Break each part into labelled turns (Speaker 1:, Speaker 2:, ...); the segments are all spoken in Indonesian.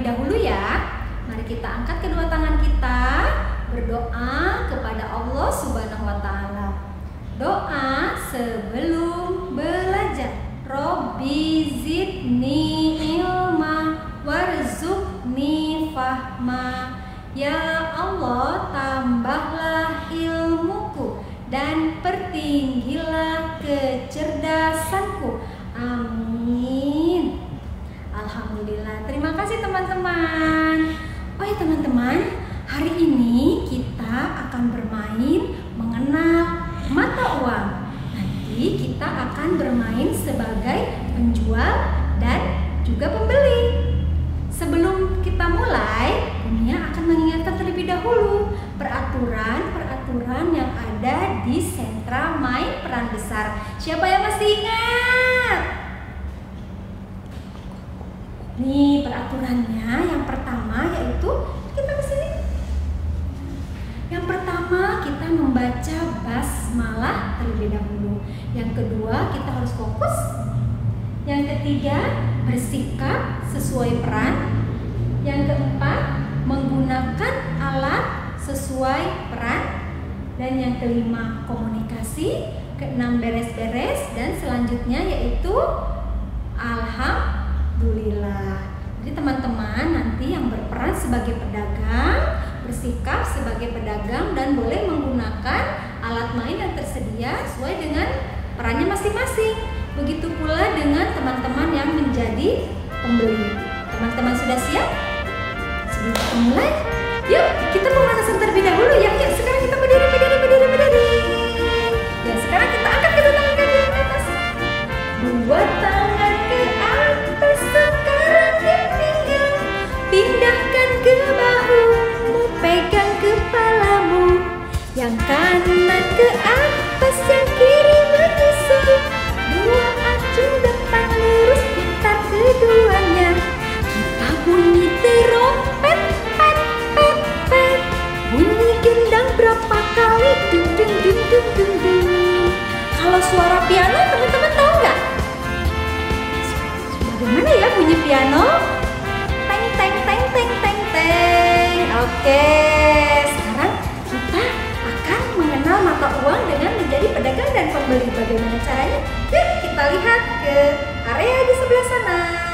Speaker 1: terlebih dahulu ya. Mari kita angkat kedua tangan kita, berdoa kepada Allah Subhanahu wa taala. Doa sebelum belajar. Robbi zidni ilma warzuqni fahma. Ya Allah, tambahlah ilmuku dan pertinggilah kecerdasanku. Alhamdulillah. Terima kasih teman-teman. Oh ya teman-teman, hari ini kita akan bermain mengenal mata uang. Nanti kita akan bermain sebagai penjual dan juga pembeli. Sebelum kita mulai, Dunia akan mengingatkan terlebih dahulu peraturan-peraturan yang ada di sentra main peran besar. Siapa yang masih ingat? Nih peraturannya yang pertama yaitu kita ke sini. Yang pertama kita membaca basmalah terlebih dahulu. Yang kedua kita harus fokus. Yang ketiga bersikap sesuai peran. Yang keempat menggunakan alat sesuai peran. Dan yang kelima komunikasi. Keenam beres-beres dan selanjutnya yaitu alhamdulillah Alhamdulillah. Jadi teman-teman nanti yang berperan sebagai pedagang bersikap sebagai pedagang dan boleh menggunakan alat main yang tersedia sesuai dengan perannya masing-masing. Begitu pula dengan teman-teman yang menjadi pembeli. Teman-teman sudah siap? Sebelum kita mulai, yuk kita pemanasan terlebih dahulu ya. Yuk Oke, sekarang kita akan mengenal mata uang dengan menjadi pedagang dan pembeli. Bagaimana caranya? Yuk kita lihat ke area di sebelah sana.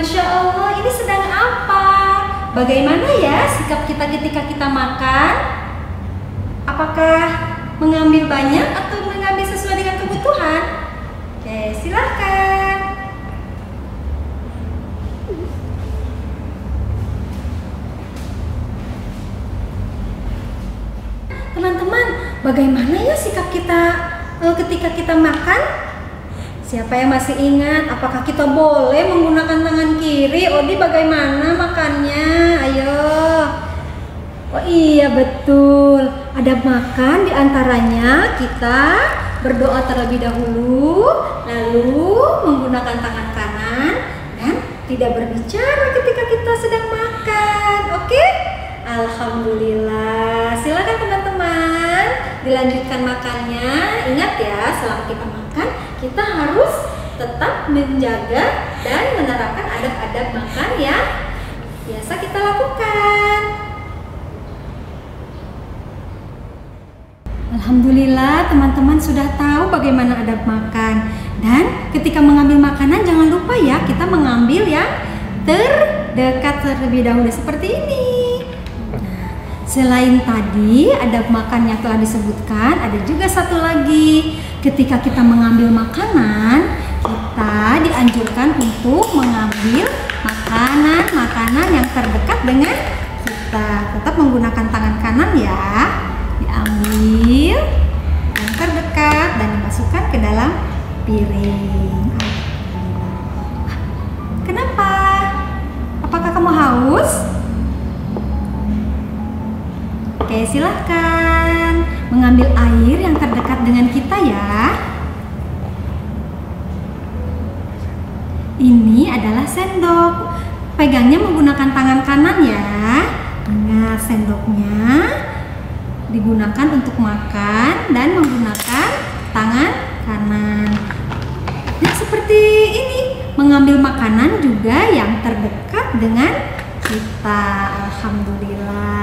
Speaker 1: Masya Allah, ini sedang apa? Bagaimana ya sikap kita ketika kita makan? Apakah mengambil banyak atau mengambil sesuai dengan kebutuhan? Oke, silahkan. Teman-teman, bagaimana ya sikap kita eh, ketika kita makan? Siapa yang masih ingat? Apakah kita boleh menggunakan tangan kiri? Odi bagaimana makannya? Ayo. Oh iya betul. Ada makan di antaranya kita berdoa terlebih dahulu, lalu menggunakan tangan kanan dan tidak berbicara ketika kita sedang makan. Oke? Alhamdulillah. Silakan teman-teman dilanjutkan makannya. Ingat ya, selama kita makan kita harus tetap menjaga dan menerapkan adab-adab makan yang biasa kita lakukan. Alhamdulillah teman-teman sudah tahu bagaimana adab makan dan ketika mengambil makanan jangan lupa ya kita mengambil yang terdekat terlebih dahulu seperti ini. Selain tadi adab makan yang telah disebutkan, ada juga satu lagi. Ketika kita mengambil makanan, kita dianjurkan untuk mengambil makanan-makanan yang terdekat dengan kita. Tetap menggunakan tangan kanan ya. Diambil yang terdekat dan dimasukkan ke dalam piring. Silahkan mengambil air yang terdekat dengan kita ya. Ini adalah sendok. Pegangnya menggunakan tangan kanan ya. Ingat sendoknya digunakan untuk makan dan menggunakan tangan kanan. Nah, seperti ini, mengambil makanan juga yang terdekat dengan kita. Alhamdulillah,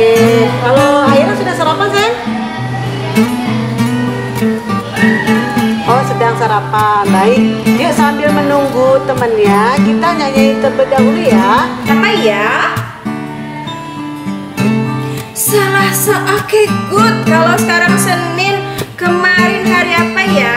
Speaker 1: Oke, kalau Aira sudah sarapan sayang? Oh sedang
Speaker 2: sarapan,
Speaker 3: baik. Yuk sambil menunggu temennya, kita nyanyi terlebih dahulu ya.
Speaker 2: Apa ya. Salah seakikut kalau sekarang Senin kemarin hari apa ya?